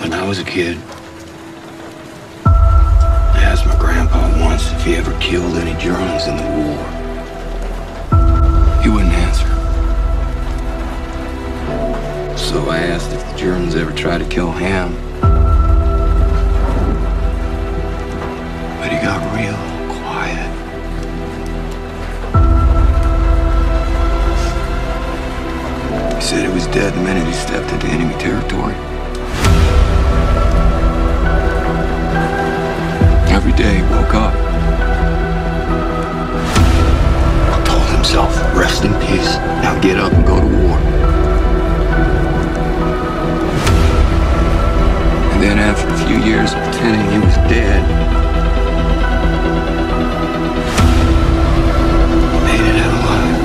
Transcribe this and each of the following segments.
When I was a kid, I asked my grandpa once if he ever killed any Germans in the war. He wouldn't answer. So I asked if the Germans ever tried to kill him. But he got real quiet. He said he was dead the minute he stepped into enemy territory. Day woke up. Told himself, rest in peace. Now get up and go to war. And then after a few years of pretending he was dead, made it out alive.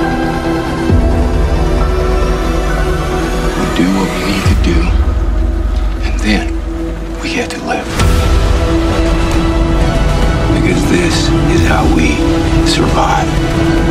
We do what we need to do, and then we get to live. This is how we survive.